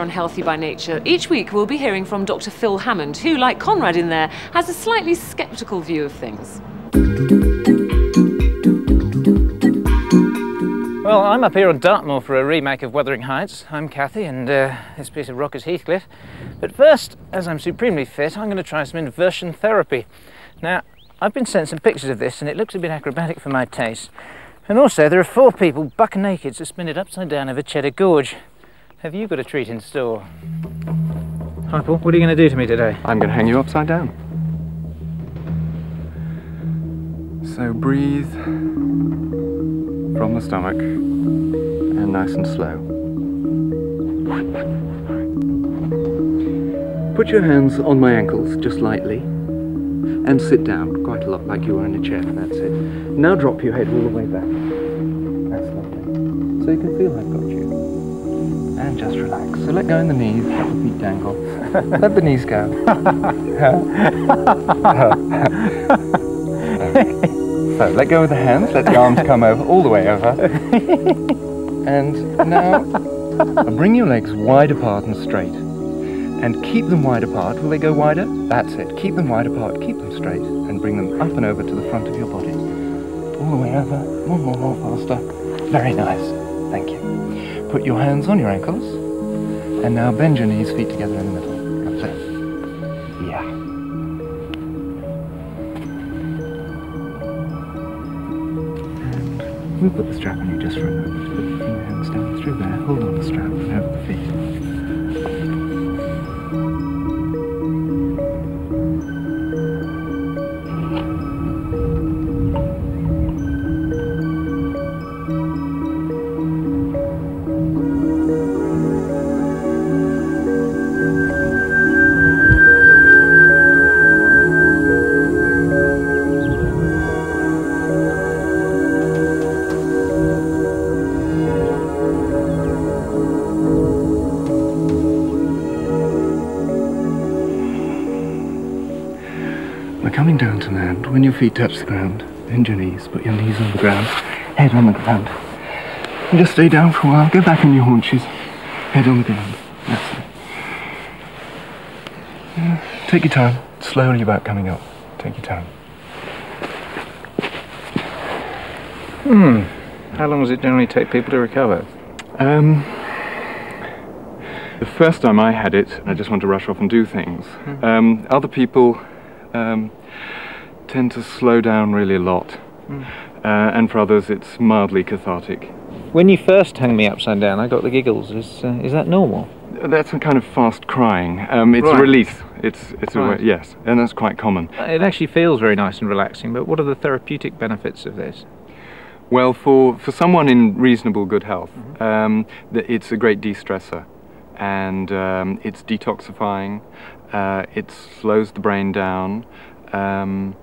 On Healthy by Nature, each week we'll be hearing from Dr. Phil Hammond, who, like Conrad in there, has a slightly sceptical view of things. Well, I'm up here on Dartmoor for a remake of Wuthering Heights. I'm Cathy, and uh, this piece of rock is Heathcliff. But first, as I'm supremely fit, I'm going to try some inversion therapy. Now, I've been sent some pictures of this, and it looks a bit acrobatic for my taste. And also, there are four people buck naked suspended upside down over Cheddar Gorge. Have you got a treat in store? Hi, Paul. What are you going to do to me today? I'm going to hang you upside down. So breathe from the stomach and nice and slow. Put your hands on my ankles just lightly and sit down quite a lot like you were in a chair. That's it. Now drop your head all the way back. That's lovely. So you can feel I've got you. And just relax. So let go in the knees, let the feet dangle. let the knees go. So let go of the hands, let the arms come over, all the way over. And now bring your legs wide apart and straight. And keep them wide apart. Will they go wider? That's it. Keep them wide apart, keep them straight, and bring them up and over to the front of your body. All the way over. More, more, more faster. Very nice. Thank you. Put your hands on your ankles. And now bend your knees, feet together in the middle. That's it. Yeah. And We'll put the strap on you just for a moment. Put your hands down through there. Hold on the strap and over the feet. Coming down to land. When your feet touch the ground, bend your knees, put your knees on the ground, head on the ground. And just stay down for a while. Go back on your haunches, head on the ground. That's it. Yeah, Take your time. Slowly about coming up. Take your time. Hmm. How long does it generally take people to recover? Um, the first time I had it, I just wanted to rush off and do things. Um, other people um, tend to slow down really a lot. Uh, and for others, it's mildly cathartic. When you first hung me upside down, I got the giggles. Is, uh, is that normal? That's a kind of fast crying. Um, it's Right. a release. It's it's a Right. way, yes, and that's quite common. It actually feels very nice and relaxing, but what are the therapeutic benefits of this? Well, for for someone in reasonable good health, um, it's a great de-stressor, and um, it's detoxifying. Uh, it slows the brain down. Um,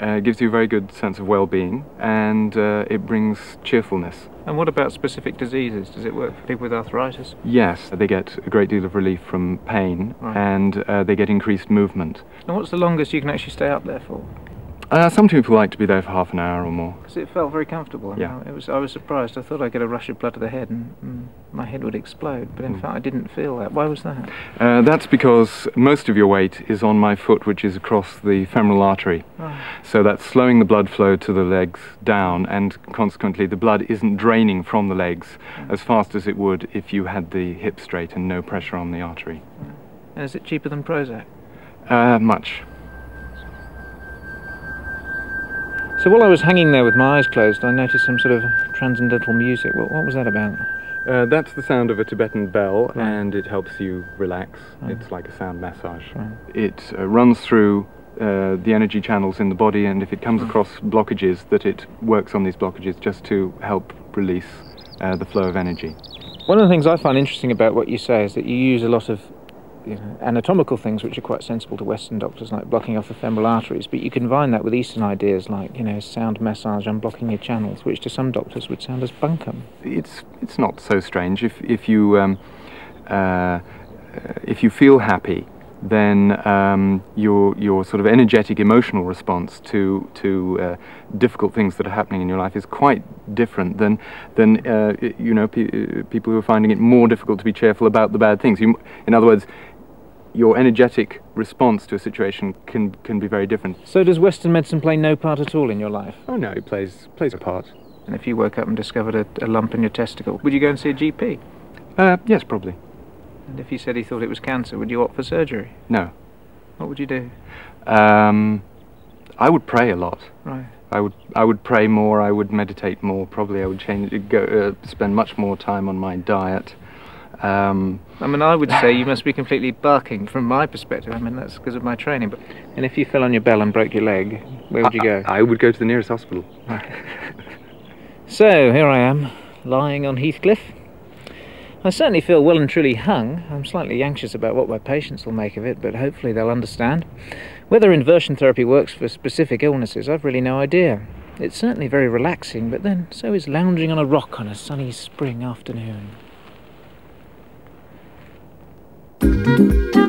uh, gives you a very good sense of well-being, and uh, it brings cheerfulness. And what about specific diseases? Does it work for people with arthritis? Yes, they get a great deal of relief from pain, Right. and uh, they get increased movement. And what's the longest you can actually stay up there for? Uh, some people like to be there for half an hour or more. Because it felt very comfortable. Yeah. It was. I was surprised. I thought I'd get a rush of blood to the head and, and my head would explode, but in Mm. fact I didn't feel that. Why was that? Uh, that's because most of your weight is on my foot, which is across the femoral artery. Oh. So that's slowing the blood flow to the legs down, and consequently, the blood isn't draining from the legs as fast as it would if you had the hip straight and no pressure on the artery. And is it cheaper than Prozac? Uh, much. So while I was hanging there with my eyes closed, I noticed some sort of transcendental music. What, what was that about? Uh, that's the sound of a Tibetan bell, Right. and it helps you relax. Right. It's like a sound massage. Right. It uh, runs through uh, the energy channels in the body, and if it comes Mm. across blockages, that it works on these blockages just to help release uh, the flow of energy. One of the things I find interesting about what you say is that you use a lot of you know, anatomical things which are quite sensible to Western doctors, like blocking off the femoral arteries, but you combine that with Eastern ideas like, you know, sound massage, unblocking your channels, which to some doctors would sound as bunkum. It's it's not so strange if if you um, uh, if you feel happy then um, your your sort of energetic emotional response to to uh, difficult things that are happening in your life is quite different than than uh, you know pe people who are finding it more difficult to be cheerful about the bad things. You, in other words, your energetic response to a situation can can be very different. So does Western medicine play no part at all in your life? Oh no, it plays plays a part. And if you woke up and discovered a, a lump in your testicle, would you go and see a GP? Uh, yes, probably. And if he said he thought it was cancer, would you opt for surgery? No. What would you do? Um, I would pray a lot. Right. I would I would pray more. I would meditate more. Probably I would change go uh, spend much more time on my diet. Um, I mean, I would say you must be completely barking from my perspective. I mean, that's because of my training. But and if you fell on your bell and broke your leg, where would you go? I, I would go to the nearest hospital. so here I am, lying on Heathcliff. I certainly feel well and truly hung. I'm slightly anxious about what my patients will make of it, but hopefully they'll understand. Whether inversion therapy works for specific illnesses, I've really no idea. It's certainly very relaxing, but then so is lounging on a rock on a sunny spring afternoon. Música